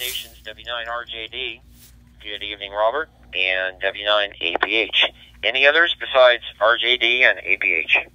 stations W9RJD. Good evening, Robert, and W9APH. Any others besides RJD and APH?